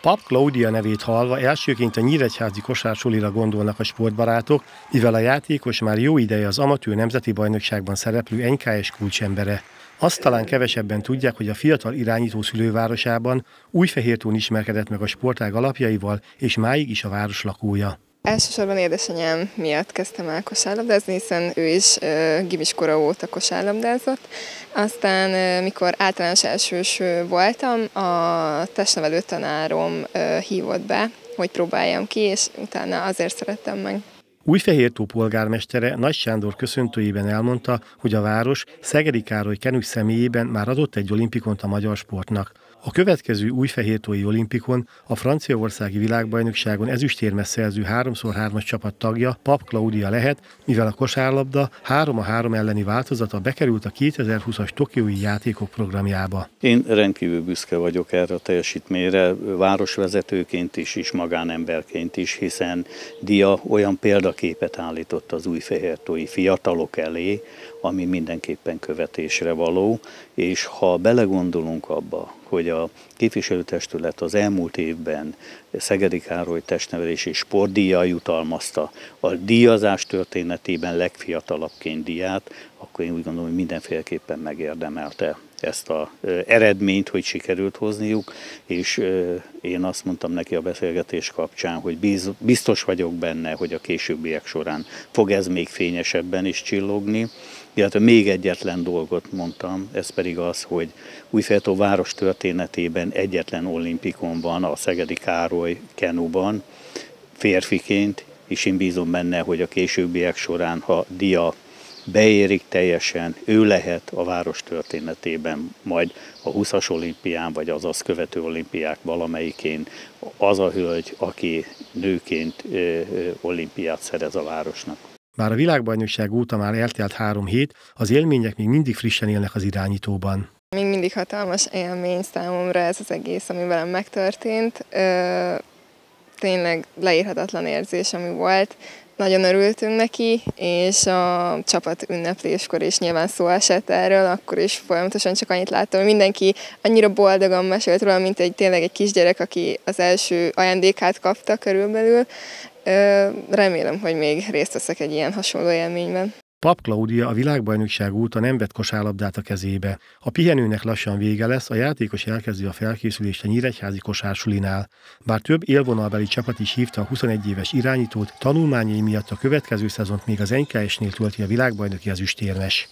Pap Claudia nevét hallva elsőként a Nyíregyházi kosársulira gondolnak a sportbarátok, mivel a játékos már jó ideje az amatőr nemzeti bajnokságban szereplő NKS kulcsembere. Azt talán kevesebben tudják, hogy a fiatal irányító szülővárosában Újfehértón ismerkedett meg a sportág alapjaival, és máig is a város lakója. Elsősorban édesanyám miatt kezdtem el kosárlabdázni, hiszen ő is uh, gibiskora óta kosárlabdázott. Aztán, uh, mikor általános elsős voltam, a testnevelő tanárom uh, hívott be, hogy próbáljam ki, és utána azért szerettem meg. Újfehértó polgármestere Nagy Sándor köszöntőjében elmondta, hogy a város Szegedi Károly Kenus személyében már adott egy olimpikont a magyar sportnak. A következő újfehértói olimpikon a franciaországi világbajnokságon ezüstérmes szerző 3x3-as csapat tagja Pap Claudia lehet, mivel a kosárlabda 3 a 3 elleni változata bekerült a 2020-as Tokiói játékok programjába. Én rendkívül büszke vagyok erre a teljesítményre, városvezetőként is, és magánemberként is, hiszen Dia olyan példaképet állított az újfehértói fiatalok elé, ami mindenképpen követésre való, és ha belegondolunk abba, hogy a képviselőtestület az elmúlt évben Szegedi Károly testnevelési sportdíjjal jutalmazta a díjazás történetében legfiatalabbként díját, akkor én úgy gondolom, hogy mindenféleképpen megérdemelte ezt az eredményt, hogy sikerült hozniuk, és én azt mondtam neki a beszélgetés kapcsán, hogy biztos vagyok benne, hogy a későbbiek során fog ez még fényesebben is csillogni, illetve még egyetlen dolgot mondtam, ez pedig az, hogy Újféltó város történetében egyetlen olimpikon van a Szegedi Károly Kenuban, férfiként, és én bízom benne, hogy a későbbiek során, ha dia beérik teljesen, ő lehet a város történetében majd a 20-as olimpián, vagy az azt követő olimpiák valamelyikén az a hölgy, aki nőként olimpiát szerez a városnak. Bár a világbajnokság óta már eltelt három hét, az élmények még mindig frissen élnek az irányítóban. Még mindig hatalmas élmény számomra ez az egész, ami velem megtörtént. Ö, tényleg leírhatatlan érzés, ami volt. Nagyon örültünk neki, és a csapat ünnepléskor is nyilván szó esett erről, akkor is folyamatosan csak annyit láttam, hogy mindenki annyira boldogan mesélt róla, mint egy tényleg egy kisgyerek, aki az első ajándékát kapta körülbelül. Remélem, hogy még részt veszek egy ilyen hasonló élményben. Pap Claudia a világbajnokság óta nem vett kosárlabdát a kezébe. A pihenőnek lassan vége lesz, a játékos elkezdi a felkészülést a Nyíregyházi kosársulinál. Bár több élvonalbeli csapat is hívta a 21 éves irányítót, tanulmányai miatt a következő szezont még az NKS-nél tölti a világbajnoki ezüstérmes.